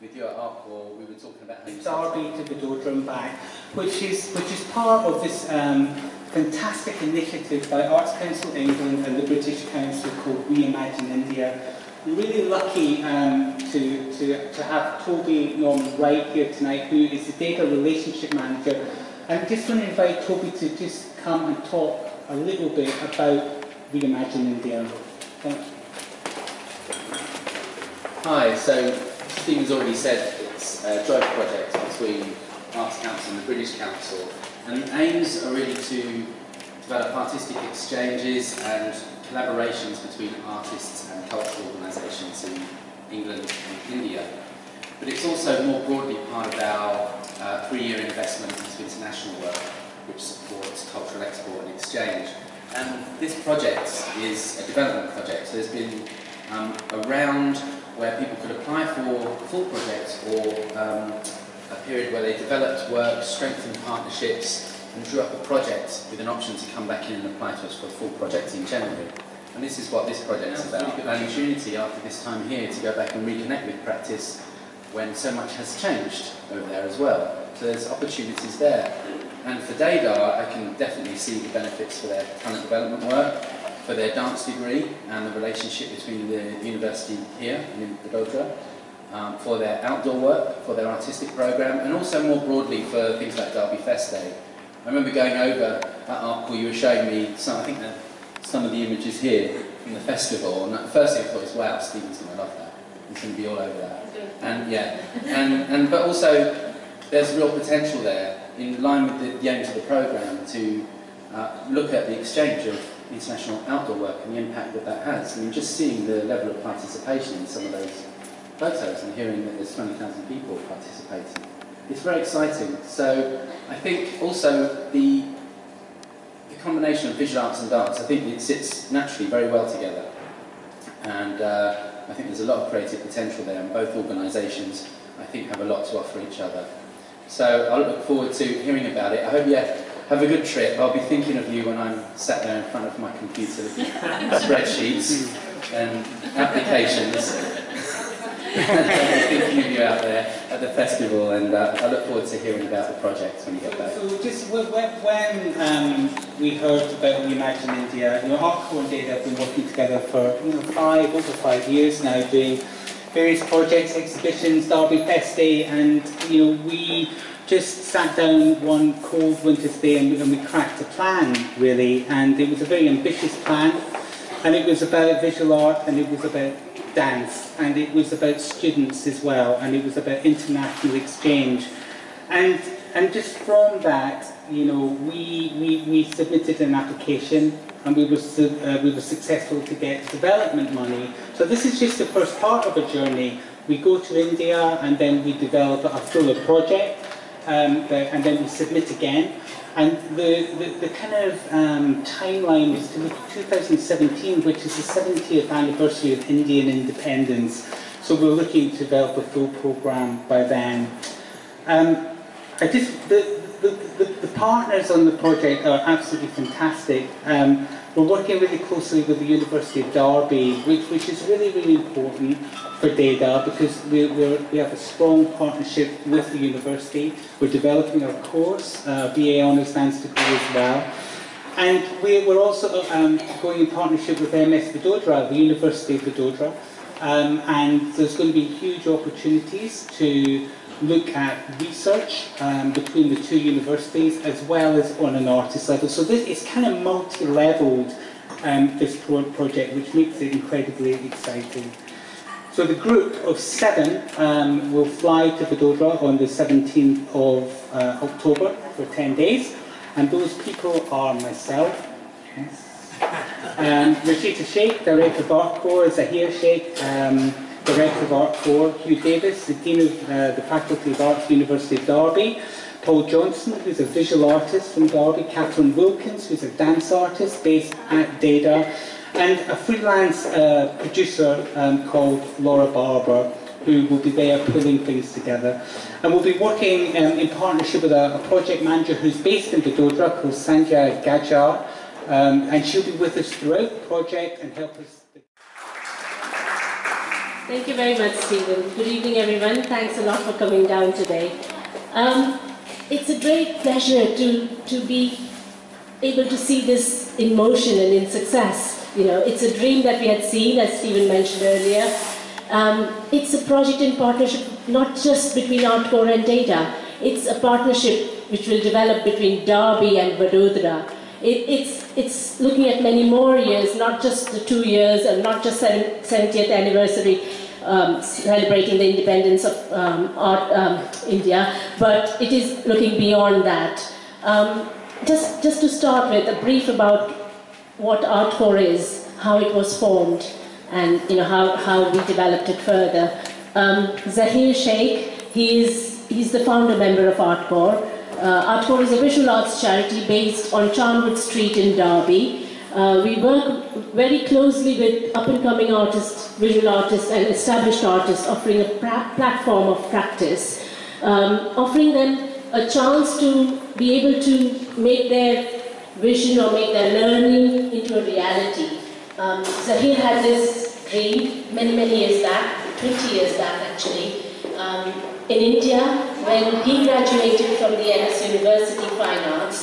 with you at Artcore, we were talking about Derby to Vadodara and back, which is, which is part of this um, fantastic initiative by Arts Council England and the British Council called Reimagine India. I'm really lucky um, to, to, to have Toby Norman Wright here tonight, who is the Déda Relationship Manager. I'm just going to invite Toby to just come and talk a little bit about Reimagine India. Thank you. Hi, so Stephen's already said it's a joint project between Arts Council and the British Council, and the aims are really to develop artistic exchanges and collaborations between artists and cultural organisations in England and India. But it's also more broadly part of our uh, three-year investment into international work, which supports cultural export and exchange. And this project is a development project. So there's been um, a round where people could apply for full projects or um, a period where they developed work, strengthened partnerships, and drew up a project with an option to come back in and apply to us for a full project in January. And this is what this project is about. An opportunity after this time here to go back and reconnect with practice when so much has changed over there as well. So there's opportunities there. And for Déda, I can definitely see the benefits for their talent development work, for their dance degree and the relationship between the university here in Vadodara, um, for their outdoor work, for their artistic program, and also more broadly for things like Derby Feste. I remember going over at Artcore, you were showing me some, I think the, some of the images here from the festival, and firstly I thought, was, wow, Stephen's going to love that. He's going to be all over that. And yeah, and, and but also there's real potential there in line with the, the aims of the programme to uh, look at the exchange of international outdoor work and the impact that that has. I mean, just seeing the level of participation in some of those photos and hearing that there's 20,000 people participating, it's very exciting. So I think also the, the combination of visual arts and dance, I think it sits naturally very well together. And uh, I think there's a lot of creative potential there, and both organisations, I think, have a lot to offer each other. So I look forward to hearing about it. I hope, yeah, have a good trip. I'll be thinking of you when I'm sat there in front of my computer looking at spreadsheets and applications. thinking of you out there at the festival, and uh, I look forward to hearing about the project when you get back. So just when, when um, we heard about Reimagine India, you know, Artcore and Déda have been working together for you know five over five years now, doing various projects, exhibitions, Derby Feste, and you know we just sat down one cold winter's day and we, and we cracked a plan, really, and it was a very ambitious plan, and it was about visual art and it was about dance, and it was about students as well, and it was about international exchange. And, and just from that, you know, we, we, we submitted an application and we were, uh, we were successful to get development money. So this is just the first part of a journey. We go to India and then we develop a fuller project um, and then we submit again. And the, the, the kind of um, timeline is to look at 2017, which is the 70th anniversary of Indian independence. So we're looking to develop a full program by then. Um, I just, the, the, the, the, partners on the project are absolutely fantastic. Um, we're working really closely with the University of Derby, which, which is really, really important for Déda because we, we have a strong partnership with the university. We're developing our course, uh, BA Honours Dance degree as well. And we, we're also um, going in partnership with MS Vadodara, the University of Vadodara. Um, and there's going to be huge opportunities to look at research um, between the two universities as well as on an artist level. So this is kind of multi-leveled, um, this pro project, which makes it incredibly exciting. So the group of seven um, will fly to Vadodara on the 17th of uh, October for 10 days. And those people are myself, yes, um, Rashida Sheikh, Director of Artcore, Zahir Sheikh, um, Director of Artcore, Hugh Davis, the Dean of uh, the Faculty of Arts, University of Derby, Paul Johnson, who's a visual artist from Derby, Catherine Wilkins, who's a dance artist based at Déda, and a freelance uh, producer um, called Laura Barber, who will be there pulling things together. And we'll be working um, in partnership with a, a, project manager who's based in Vadodara called Sandhya Gajar, um, and she'll be with us throughout the project and help us Thank you very much, Stephen. Good evening, everyone. Thanks a lot for coming down today. Um, it's a great pleasure to, to be able to see this in motion and in success. You know, it's a dream that we had seen, as Stephen mentioned earlier. Um, it's a project in partnership not just between Artcore and Déda. It's a partnership which will develop between Derby and Vadodara. It, it's, it's looking at many more years, not just the two years and not just 70th anniversary um, celebrating the independence of um, art, um, India, but it is looking beyond that. Um, just, just to start with, a brief about what Artcore is, how it was formed, and you know how, how we developed it further. Um, Zahir Sheikh, he is, he's the founder member of Artcore. Uh, Artcore is a visual arts charity based on Charnwood Street in Derby. Uh, we work very closely with up-and-coming artists, visual artists and established artists offering a platform of practice, um, offering them a chance to be able to make their vision or make their learning into a reality. Um, Zahir had this dream many, many years back, 20 years back actually, um, in India when he graduated from the MS University Fine Arts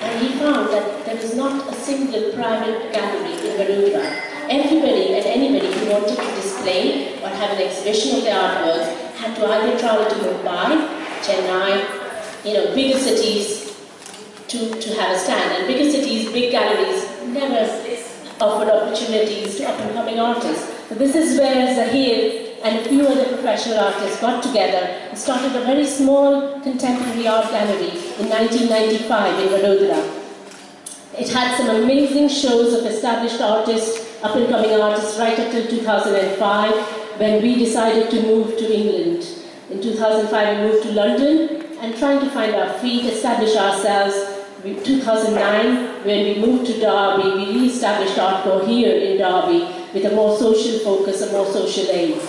and he found that there was not a single private gallery in Vadodara. Everybody and anybody who wanted to display or have an exhibition of their artwork had to either travel to Mumbai, Chennai, you know, bigger cities to, to have a stand. And bigger cities, big galleries never offered opportunities to up-and-coming artists. So this is where Zahir and a few other professional artists got together and started a very small contemporary art gallery in 1995 in Vadodara. It had some amazing shows of established artists, up-and-coming artists right up till 2005 when we decided to move to England. In 2005 we moved to London and trying to find our feet, establish ourselves. In 2009 when we moved to Derby, we re-established Artcore here in Derby with a more social focus, a more social aim.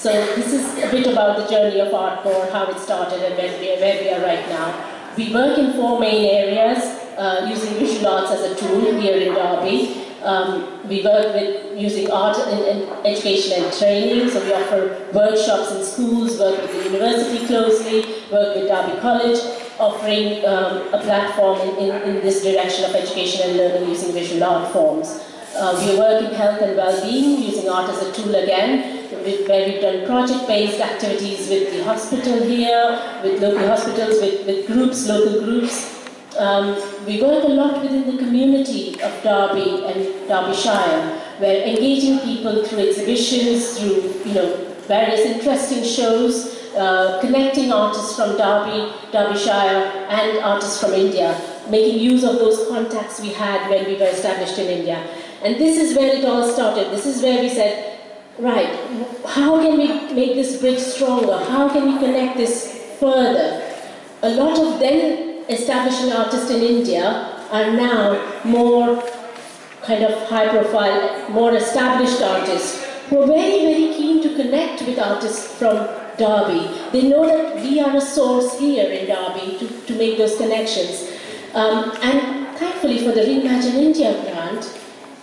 So this is a bit about the journey of Artcore, how it started and where we, are, where we are right now. We work in four main areas, uh, using visual arts as a tool here in Derby. Um, we work with using art in, in, education and training, so we offer workshops in schools, work with the university closely, work with Derby College, offering um, a platform in, in, in, this direction of education and learning using visual art forms. Uh, we work in health and well-being, using art as a tool again, where we've done project-based activities with the hospital here, with local hospitals, with, with groups, local groups. Um, we work a lot within the community of Derby and Derbyshire, where engaging people through exhibitions, through you know various interesting shows, uh, connecting artists from Derby, Derbyshire, and artists from India, making use of those contacts we had when we were established in India. And this is where it all started. This is where we said, right, how can we make this bridge stronger? How can we connect this further? A lot of then establishing artists in India are now more kind of high profile, more established artists who are very, very keen to connect with artists from Derby. They know that we are a source here in Derby to, to make those connections. Um, and thankfully for the Reimagine India grant,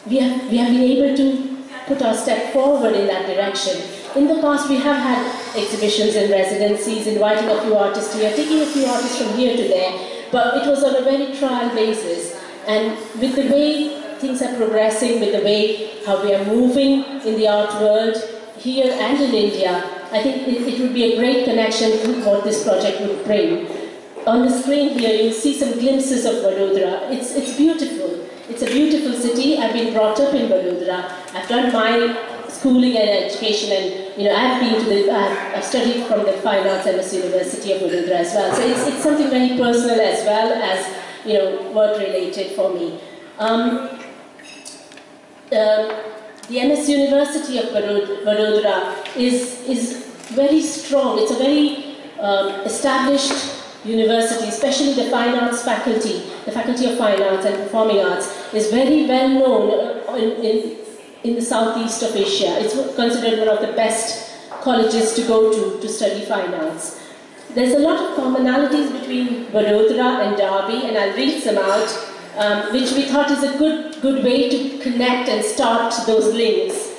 we have, we have been able to put our step forward in that direction. In the past, we have had exhibitions and residencies, inviting a few artists here, taking a few artists from here to there, but it was on a very trial basis. And with the way things are progressing, with the way how we are moving in the art world, here and in India, I think it, it would be a great connection to what this project would bring. On the screen here, you'll see some glimpses of Vadodara. It's, it's beautiful. It's a beautiful city. I've been brought up in Vadodara. I've done my schooling and education and, you know, I've been to the, I've, studied from the Fine Arts MS University of Vadodara as well. So it's, it's something very personal as well as, you know, work related for me. Um, um, the MS University of Vadodara is, is very strong. It's a very um, established university, especially the fine arts faculty, the faculty of fine arts and performing arts, is very well known in, in, in the southeast of Asia. It's considered one of the best colleges to go to to study fine arts. There's a lot of commonalities between Vadodara and Derby, and I'll read some out, um, which we thought is a good, good way to connect and start those links.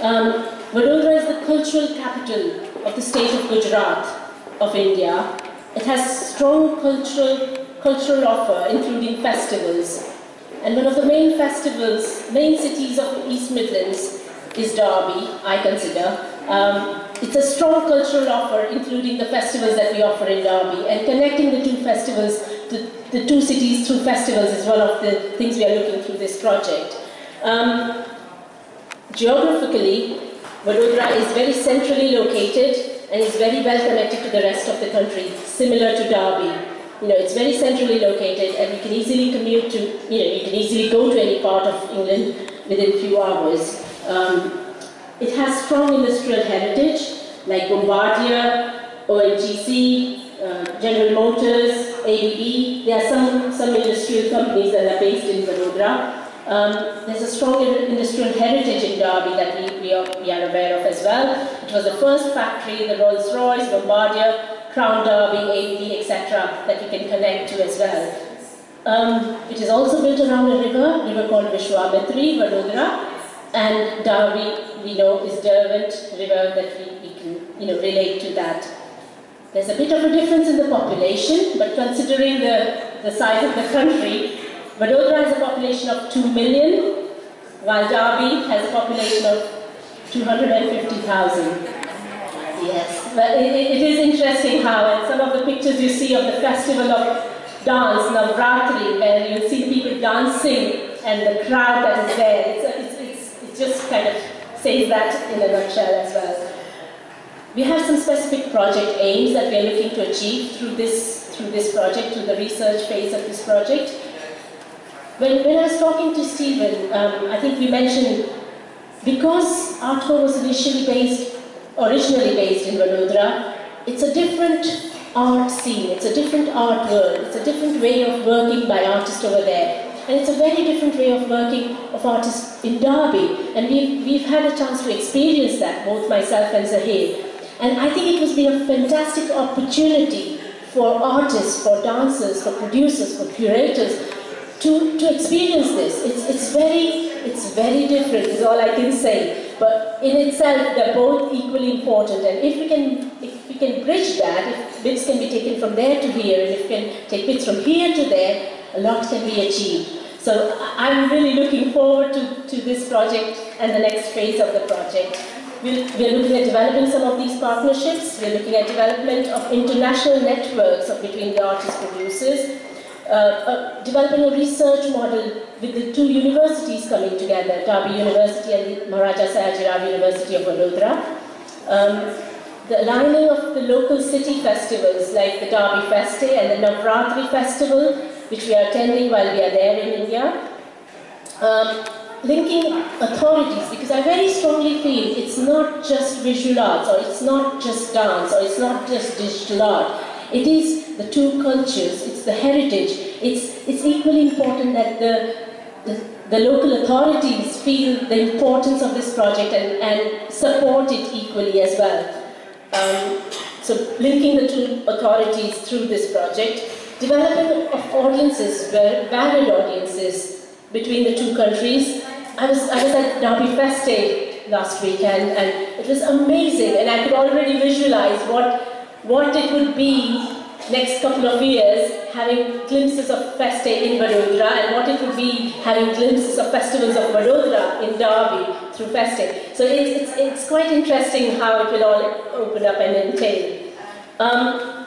Um, Vadodara is the cultural capital of the state of Gujarat of India. It has strong cultural, cultural offer, including festivals. And one of the main festivals, main cities of East Midlands is Derby, I consider. Um, it's a strong cultural offer, including the festivals that we offer in Derby. And connecting the two festivals, the, the two cities through festivals is one of the things we are looking through this project. Um, geographically, Vadodara is very centrally located and is very well connected to the rest of the country, similar to Derby. You know, it's very centrally located and you can easily commute to, you know, you can easily go to any part of England within a few hours. Um, it has strong industrial heritage, like Bombardier, ONGC, uh, General Motors, ABB. There are some, some industrial companies that are based in Vadodara. Um, there's a strong industrial heritage in Derby that we, we, are, we are aware of as well. It was the first factory, the Rolls-Royce, Bombardier, Crown Derby, etc., that you can connect to as well. Um, it is also built around a river, river called Vishwamitri, Vadodara, and Derby, we know, is Derwent river that we, we can you know, relate to that. There's a bit of a difference in the population, but considering the, the size of the country, Vadodara has a population of 2 million, while Derby has a population of 250,000. Yes, but it, it is interesting how in some of the pictures you see of the festival of dance, Navratri, where you see people dancing and the crowd that is there, it's, it's, it's, it just kind of says that in a nutshell as well. We have some specific project aims that we are looking to achieve through this, through this project, through the research phase of this project. When, when I was talking to Stephen, um, I think we mentioned, because Artcore was initially based, originally based in Vadodara, it's a different art scene, it's a different art world, it's a different way of working by artists over there. And it's a very different way of working of artists in Derby. And we've, we've had a chance to experience that, both myself and Zahir. And I think it has been a fantastic opportunity for artists, for dancers, for producers, for curators to, to experience this. It's, it's, very, it's very different, is all I can say. But in itself, they're both equally important. And if we can, if we can bridge that, if bits can be taken from there to here, and if we can take bits from here to there, a lot can be achieved. So I'm really looking forward to, to this project and the next phase of the project. We're, looking at developing some of these partnerships. We're looking at development of international networks between the artist producers uh, developing a research model with the two universities coming together, Derby University and Maharaja Sayajirao University of Vadodara. Um, the aligning of the local city festivals like the Derby Feste and the Navratri Festival, which we are attending while we are there in India. Um, linking authorities, because I very strongly feel it's not just visual arts, or it's not just dance, or it's not just digital art. It is the two cultures, it's the heritage. It's, it's equally important that the, the, the local authorities feel the importance of this project and, and support it equally as well. Um, so linking the two authorities through this project, development of audiences, valid audiences between the two countries. I was, I was at Derby Feste last weekend and it was amazing and I could already visualize what, what it would be next couple of years having glimpses of Feste in Vadodara and what it would be having glimpses of festivals of Vadodara in Derby through Feste. So it's, it's, it's quite interesting how it will all open up and entail. Um,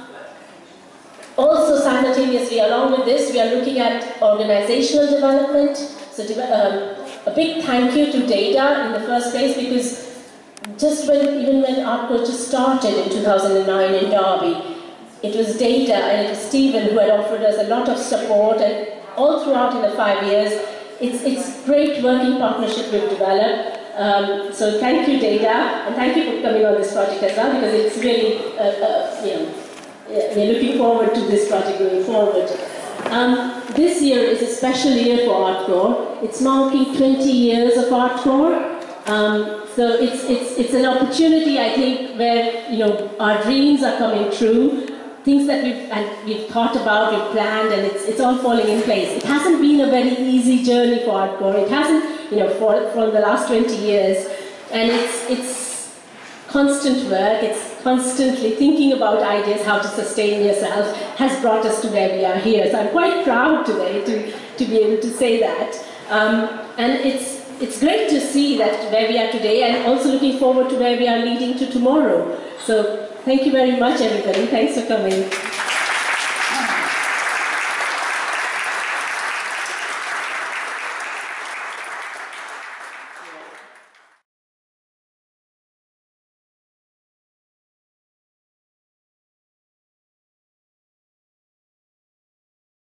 also simultaneously along with this we are looking at organizational development. So um, a big thank you to Déda in the first place because just when, even when Artcore just started in 2009 in Derby, it was Déda and it was Stephen who had offered us a lot of support and all throughout in the five years, it's, it's great working partnership we've developed. Um, so thank you Déda and thank you for coming on this project as well because it's really, uh, uh, you know, we're looking forward to this project going forward. Um, this year is a special year for Artcore. It's marking 20 years of Artcore. Um, so it's, it's, it's an opportunity, I think, where you know, our dreams are coming true things that we've, and we've thought about, we've planned, and it's, it's all falling in place. It hasn't been a very easy journey for Artcore. It hasn't, you know, for, for the last 20 years. And it's, it's, constant work, it's constantly thinking about ideas, how to sustain yourself, has brought us to where we are here. So I'm quite proud today to, to be able to say that. Um, and it's, it's great to see that where we are today and also looking forward to where we are leading to tomorrow. So thank you very much, everybody. Thanks for coming.